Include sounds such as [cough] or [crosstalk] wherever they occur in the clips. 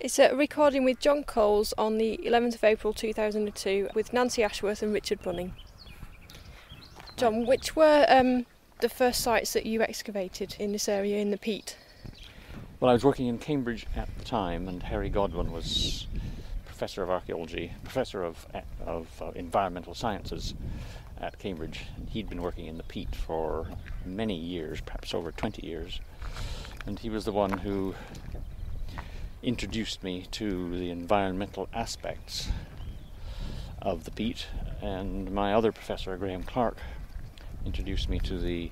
It's a recording with John Coles on the 11th of April 2002 with Nancy Ashworth and Richard Bunning. John, which were um, the first sites that you excavated in this area in the peat? Well, I was working in Cambridge at the time, and Harry Godwin was professor of archaeology, professor of, of uh, environmental sciences at Cambridge. He'd been working in the peat for many years, perhaps over 20 years. And he was the one who introduced me to the environmental aspects of the peat, and my other professor, Grahame Clark, introduced me to the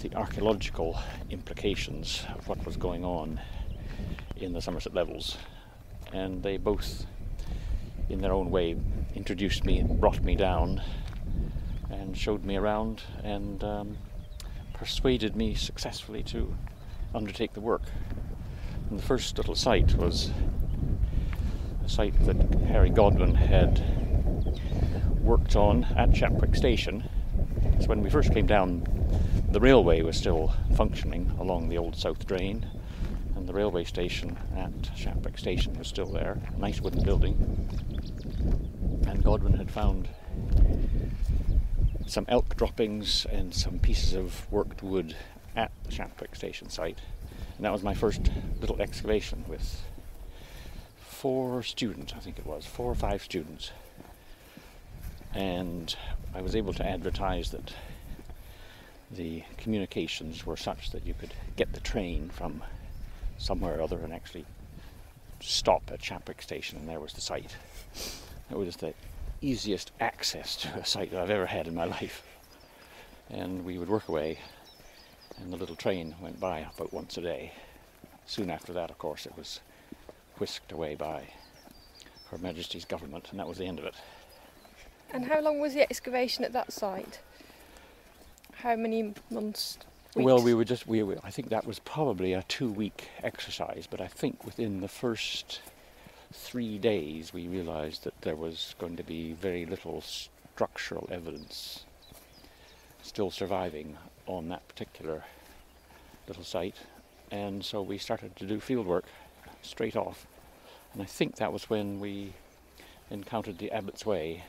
the archaeological implications of what was going on in the Somerset levels, and they both, in their own way, introduced me and brought me down, and showed me around, and um, persuaded me successfully to undertake the work. And the first little site was a site that Harry Godwin had worked on at Shapwick Station. So when we first came down, the railway was still functioning along the old South Drain, and the railway station at Shapwick Station was still there, a nice wooden building. And Godwin had found some elk droppings and some pieces of worked wood at the Shapwick Station site. And that was my first little excavation with four students, I think it was, four or five students. And I was able to advertise that the communications were such that you could get the train from somewhere or other and actually stop at Shapwick Station, and there was the site. It was the easiest access to a site that I've ever had in my life. And we would work away and the little train went by about once a day. Soon after that, of course, it was whisked away by Her Majesty's government, and that was the end of it. And how long was the excavation at that site? How many months? Weeks? Well, we were just we. I think that was probably a two-week exercise, but I think within the first three days we realised that there was going to be very little structural evidence still surviving on that particular little site. And so we started to do field work straight off. And I think that was when we encountered the Abbots Way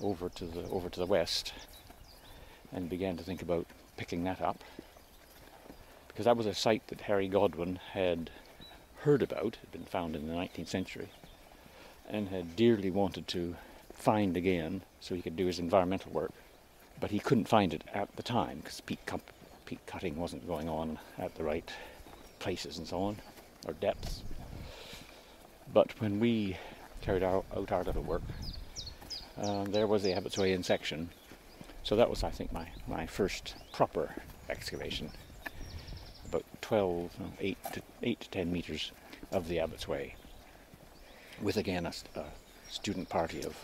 over to the over to the west and began to think about picking that up. Because that was a site that Harry Godwin had heard about, had been found in the 19th century, and had dearly wanted to find again so he could do his environmental work but he couldn't find it at the time because peat, peat cutting wasn't going on at the right places and so on, or depths. But when we carried out, out our little work, uh, there was the Abbot's Way in section. So that was, I think, my, my first proper excavation. About 12, no, 8, to, 8 to 10 meters of the Abbot's Way, with again a, a student party of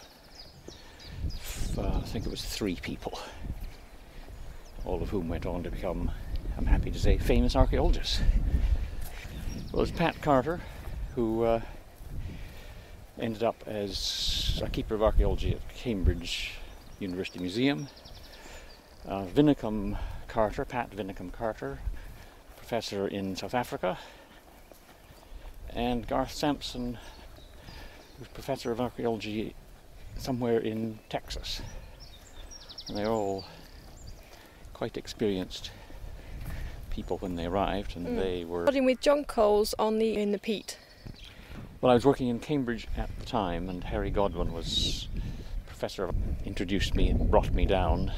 uh, I think it was three people, all of whom went on to become, I'm happy to say, famous archaeologists. Well, there's Pat Carter, who uh, ended up as a keeper of archaeology at Cambridge University Museum. Uh, Vinnicombe Carter, Pat Vinnicombe Carter, professor in South Africa. And Garth Sampson, who's professor of archaeology somewhere in Texas. And they're all quite experienced people when they arrived, and mm. they were. Starting with John Coles on the in the peat. Well, I was working in Cambridge at the time, and Harry Godwin was professor. Of, introduced me and brought me down,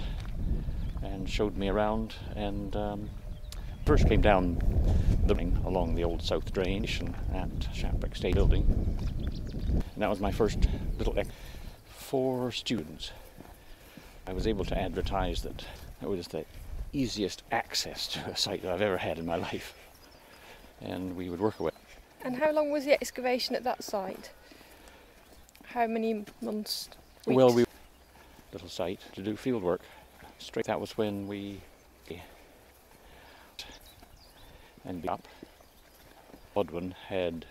and showed me around, and um, first came down the along the old South Drain at Shapwick State Building, and that was my first little for students. I was able to advertise that it was the easiest access to a site that I've ever had in my life. And we would work away. And how long was the excavation at that site? How many months? Weeks? Well, we little site to do field work. Straight that was when we eh, and up. Godwin had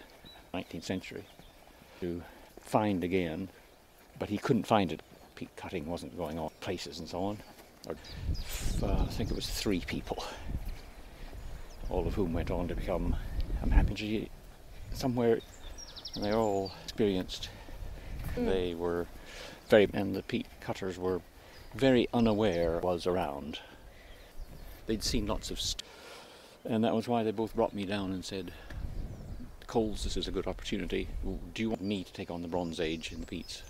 19th century to find again but he couldn't find it. Peat cutting wasn't going on places and so on. Uh, I think it was three people, all of whom went on to become, I'm happy somewhere, and they're all experienced. Mm. They were very, and the peat cutters were very unaware was around. They'd seen lots of, st- and that was why they both brought me down and said, Coles, this is a good opportunity. Do you want me to take on the Bronze Age in the peats?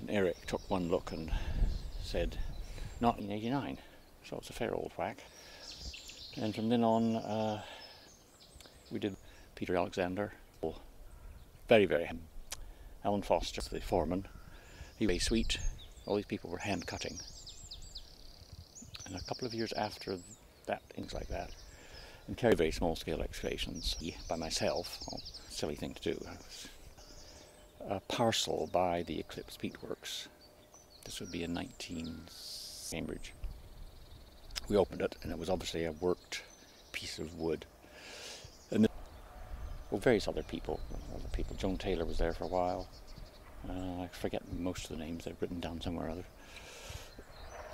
And Eric took one look and said, not in 89, so it's a fair old whack. And from then on, uh, we did Peter Alexander, very, very Alan Foster, the foreman. He was very sweet. All these people were hand cutting. And a couple of years after that, things like that, and carry very small scale excavations by myself, oh, silly thing to do. A parcel by the Eclipse Peat Works. This would be in 19 Cambridge. We opened it, and it was obviously a worked piece of wood. And the, well, various other people, other people. Joan Taylor was there for a while. Uh, I forget most of the names they've written down somewhere or other.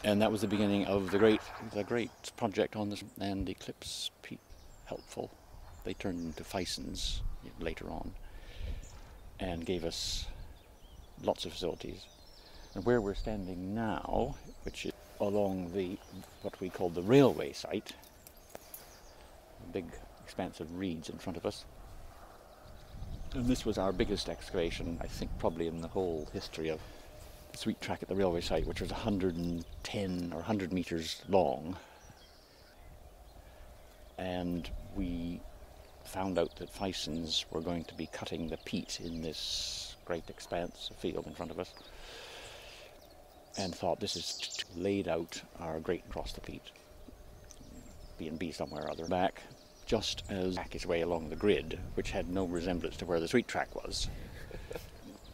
And that was the beginning of the great, the great project on this. And Eclipse Peat helpful. They turned into Fisons later on, and gave us lots of facilities. And where we're standing now, which is along the what we call the railway site, a big expanse of reeds in front of us. And this was our biggest excavation, I think, probably in the whole history of the sweet track at the railway site, which was 110 or 100 meters long. And we found out that Fisons were going to be cutting the peat in this great expanse of field in front of us and thought this is laid out our great cross the peat. B&B somewhere or other back, just as back his way along the grid, which had no resemblance to where the sweet track was.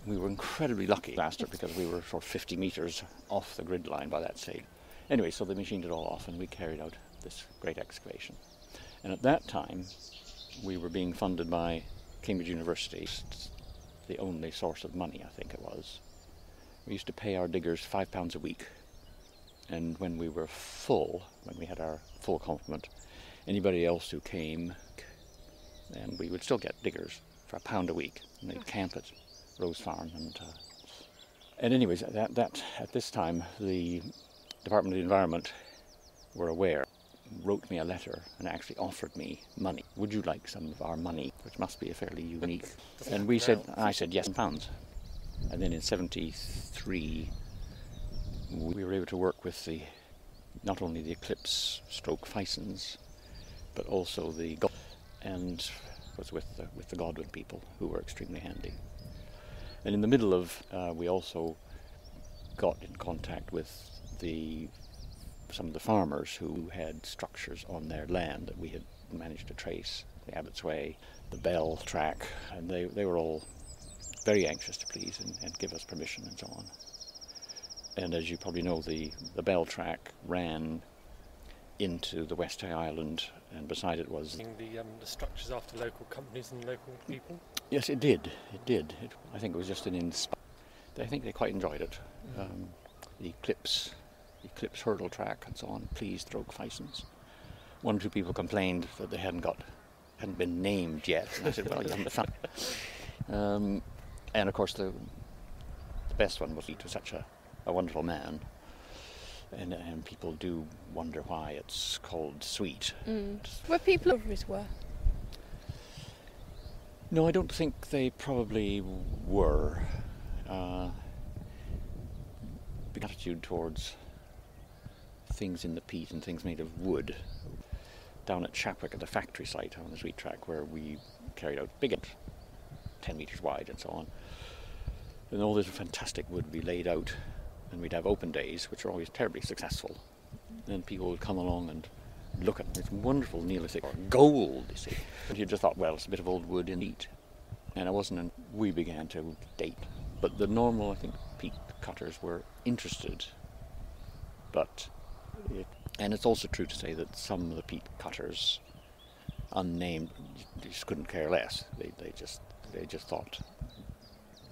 We were incredibly lucky last because we were sort of 50 metres off the grid line by that stage. Anyway, so they machined it all off and we carried out this great excavation. And at that time, we were being funded by Cambridge University, it's the only source of money, I think it was. We used to pay our diggers five pounds a week. And when we were full, when we had our full complement, anybody else who came, and we would still get diggers for a pound a week. And they'd camp at Rose Farm. And, uh, and anyways, that, that at this time, the Department of the Environment were aware wrote me a letter and actually offered me money. Would you like some of our money? Which must be a fairly unique. and we said, I said yes, pounds. And then in '73, we were able to work with the not only the Eclipse stroke Fisons, but also the God, and was with the, with the Godwin people who were extremely handy. And in the middle of, uh, we also got in contact with the some of the farmers who had structures on their land that we had managed to trace the Abbots Way, the Bell track, and they, they were all very anxious to please and, and give us permission and so on. And as you probably know, the, the Bell track ran into the West Hay Island, and beside it was the, um, the structures after local companies and local people. Yes, it did. It did. It, I think it was just an insp. I think they quite enjoyed it. Um, the Eclipse Eclipse hurdle track and so on, please stroke Fisons. One or two people complained that they hadn't got, hadn't been named yet. And I said, well, you haven't found. Um, and of course, the, the best one was he was such a, a wonderful man. And, and people do wonder why it's called sweet. Mm. Were people over his were? No, I don't think they probably were. Uh, attitude towards things in the peat and things made of wood. Down at Shapwick at the factory site on the sweet track where we carried out big 10 metres wide and so on. And all this fantastic wood would be laid out and we'd have open days which are always terribly successful. And people would come along and look at this wonderful Neolithic gold, you see. And you just thought, well, it's a bit of old wood in peat. And it wasn't, and we began to date. But the normal, I think, peat cutters were interested, but it, and it's also true to say that some of the peat cutters, unnamed, just couldn't care less. They, they just they just thought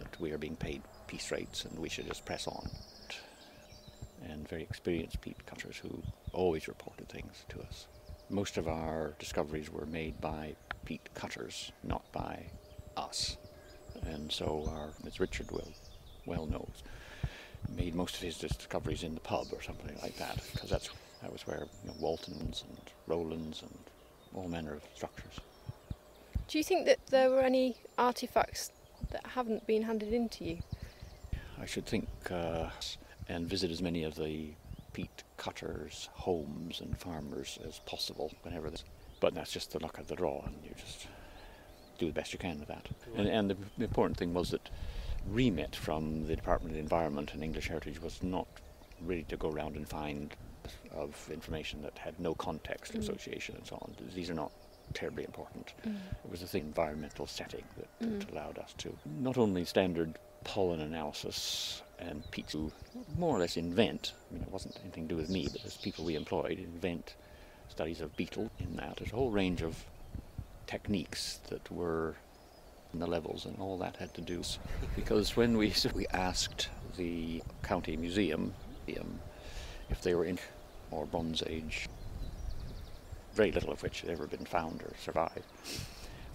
that we are being paid piece rates and we should just press on. And very experienced peat cutters who always reported things to us. Most of our discoveries were made by peat cutters, not by us. And so, our, as Richard well, well knows, made most of his discoveries in the pub or something like that, because that's that was where you know, Waltons and Rowlands and all manner of structures. Do you think that there were any artifacts that haven't been handed in to you? I should think uh, and visit as many of the peat cutters' homes and farmers as possible whenever this. But that's just the luck of the draw, and you just do the best you can with that. And, and the important thing was that remit from the Department of the Environment and English Heritage was not really to go around and find of information that had no context Mm. association and so on. These are not terribly important. Mm. It was the environmental setting that, that Mm. allowed us to not only standard pollen analysis and peat to more or less invent. I mean, it wasn't anything to do with me, but there's people we employed invent studies of beetle in that. There's a whole range of techniques that were in the levels, and all that had to do because when we [laughs] we asked the county museum um, if they were in or Bronze Age, very little of which had ever been found or survived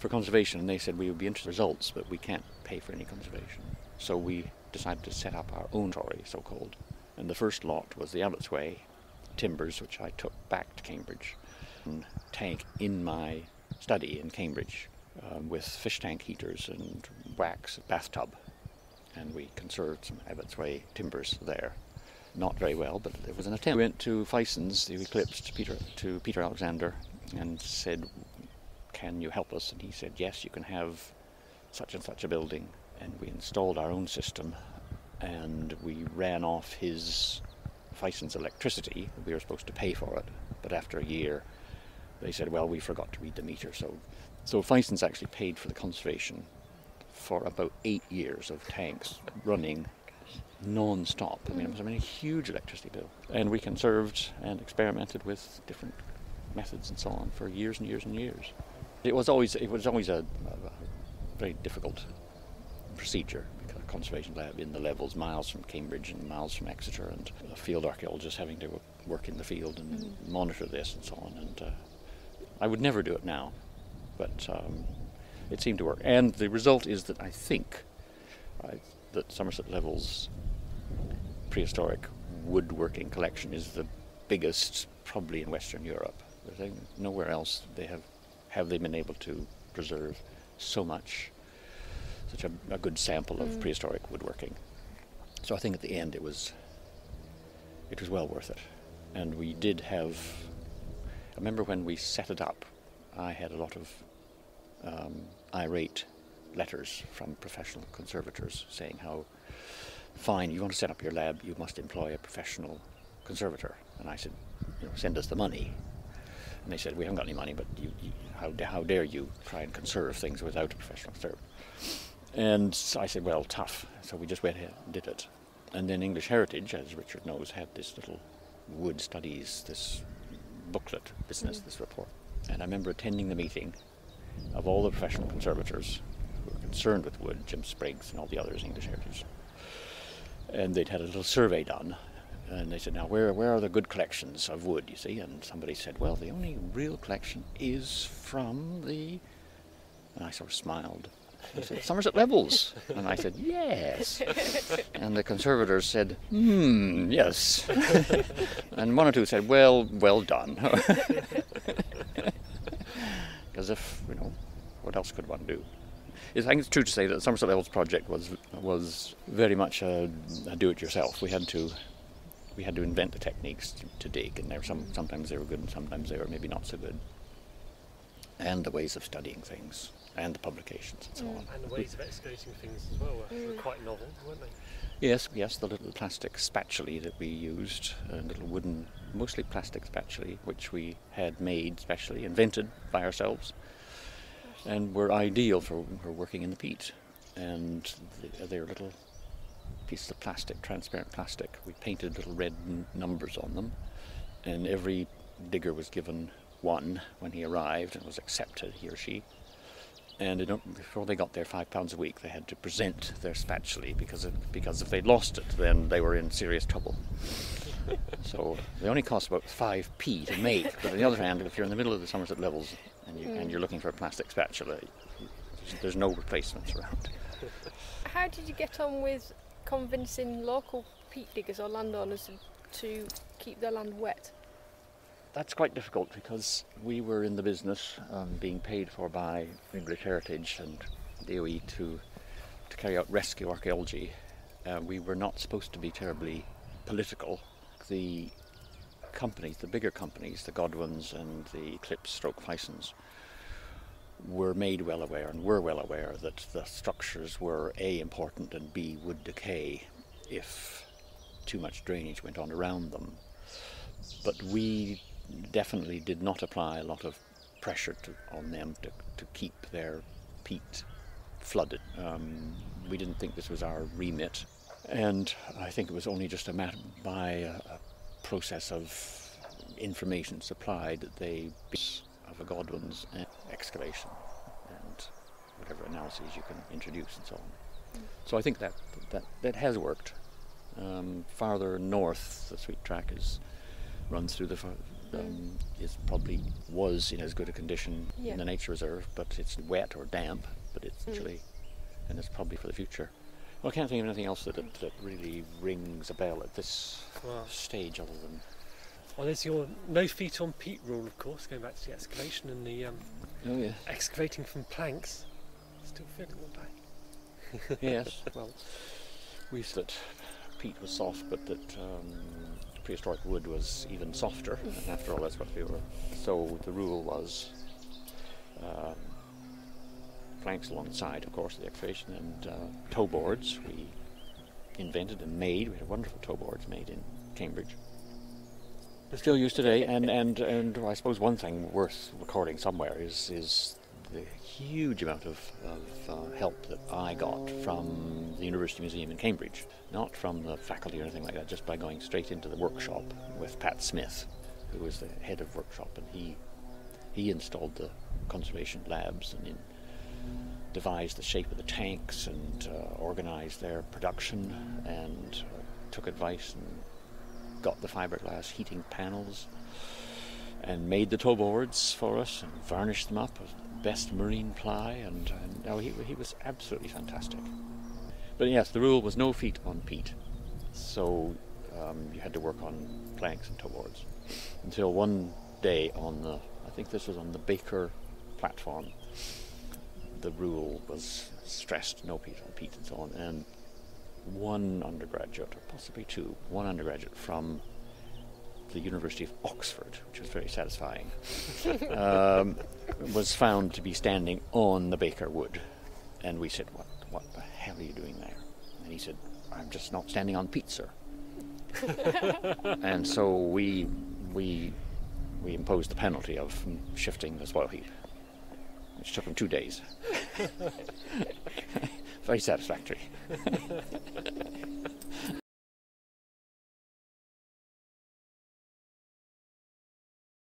for conservation, and they said we would be interested in results, but we can't pay for any conservation. So we decided to set up our own story, so-called. And the first lot was the Abbot's Way timbers, which I took back to Cambridge, and tank in my study in Cambridge um, with fish tank heaters and wax bathtub, and we conserved some Abbot's Way timbers there. Not very well, but it was an attempt. We went to Fison's, the eclipsed Peter, to Peter Alexander, and said, "Can you help us?" And he said, "Yes, you can have such and such a building." And we installed our own system, and we ran off his Fison's electricity. We were supposed to pay for it, but after a year, they said, "Well, we forgot to read the meter." So, so Fison's actually paid for the conservation for about eight years of tanks running non-stop. I mean, it was a huge electricity bill, and we conserved and experimented with different methods and so on for years and years and years. It was always it was always a, a very difficult procedure because conservation lab in the levels miles from Cambridge and miles from Exeter, and a field archaeologist having to work in the field and Mm. monitor this and so on. And uh, I would never do it now, but um, it seemed to work. And the result is that I think I, that Somerset Levels prehistoric woodworking collection is the biggest probably in Western Europe. Nowhere else they have have they been able to preserve so much, such a, a good sample of Mm. prehistoric woodworking. So I think at the end it was it was well worth it. And we did have I remember when we set it up, I had a lot of um, irate letters from professional conservators saying how fine, you want to set up your lab, you must employ a professional conservator. And I said, you know, send us the money. And they said, we haven't got any money, but you, you, how, how dare you try and conserve things without a professional conservator? And I said, well, tough. So we just went ahead and did it. And then English Heritage, as Richard knows, had this little wood studies, this booklet business, Mm. this report. And I remember attending the meeting of all the professional conservators who were concerned with wood, Jim Spriggs and all the others, English Heritage. And they'd had a little survey done, and they said, now where, where are the good collections of wood, you see? And somebody said, well, the only real collection is from the... And I sort of smiled. He said, Somerset Levels. And I said, yes. [laughs] And the conservators said, hmm, yes. [laughs] and one or two said, well, well done. [laughs] Because if, you know, what else could one do? It's, I think it's true to say that the Somerset Levels project was was very much a, a do-it-yourself. We had to we had to invent the techniques to, to dig, and there were some sometimes they were good, and sometimes they were maybe not so good. And the ways of studying things, and the publications, and so Mm. on. And the ways of excavating things as well were, were Mm. quite novel, weren't they? Yes, yes, the little plastic spatulae that we used, a little wooden, mostly plastic spatulae, which we had made specially, invented by ourselves, and were ideal for, for working in the peat. And th- they're little pieces of plastic, transparent plastic. We painted little red n- numbers on them, and every digger was given one when he arrived and was accepted, he or she. And they before they got their five pounds a week, they had to present their spatulae because if, because if they'd lost it, then they were in serious trouble. [laughs] so they only cost about five p to make. But on the other hand, if you're in the middle of the Somerset levels and, you, and Mm. you're looking for a plastic spatula, There's no replacements around. How did you get on with convincing local peat diggers or landowners to keep their land wet? That's quite difficult because we were in the business um, being paid for by English Heritage and DOE to to carry out rescue archaeology. Uh, we were not supposed to be terribly political. The companies, the bigger companies, the Godwins and the Clips Stroke Fisons, were made well aware and were well aware that the structures were A, important and B, would decay if too much drainage went on around them. But we definitely did not apply a lot of pressure to, on them to, to keep their peat flooded. Um, we didn't think this was our remit. And I think it was only just a matter by a, a process of information supplied that they of a Godwin's excavation and whatever analyses you can introduce and so on. So I think that that, that has worked. Um, farther north, the Sweet Track is runs through the um, is probably was in as good a condition Yeah. in the nature reserve, but it's wet or damp, but it's Mm. chilly, and it's probably for the future. Well, I can't think of anything else that, that, that really rings a bell at this Wow. stage other than Well, there's your no feet on peat rule, of course, going back to the excavation and the um, oh yeah excavating from planks. Still feeling the [laughs] back. [laughs] yes well we used that peat was soft but that um, prehistoric wood was even softer and after all that's what we were so the rule was um, planks alongside, of course the excavation and uh, toe boards we invented and made we had wonderful toe boards made in Cambridge They're still used today and, and, and I suppose one thing worth recording somewhere is, is the huge amount of, of uh, help that I got from the University Museum in Cambridge. Not from the faculty or anything like that, just by going straight into the workshop with Pat Smith, who was the head of workshop, and he he installed the conservation labs and in, devised the shape of the tanks and uh, organized their production and uh, took advice and got the fiberglass heating panels and made the toe boards for us and varnished them up with best marine ply and, and he, he was absolutely fantastic. But yes, the rule was no feet on peat, so um, you had to work on planks and toe boards until one day on the I think this was on the Baker platform. The rule was stressed no peat on peat and so on, and one undergraduate, or possibly two, one undergraduate from the University of Oxford, which was very satisfying, [laughs] um, was found to be standing on the Baker Wood. And we said, what, what the hell are you doing there? And he said, I'm just not standing on peat, sir. [laughs] and so we, we, we imposed the penalty of shifting the spoil heap, which took him two days. [laughs] Very satisfactory.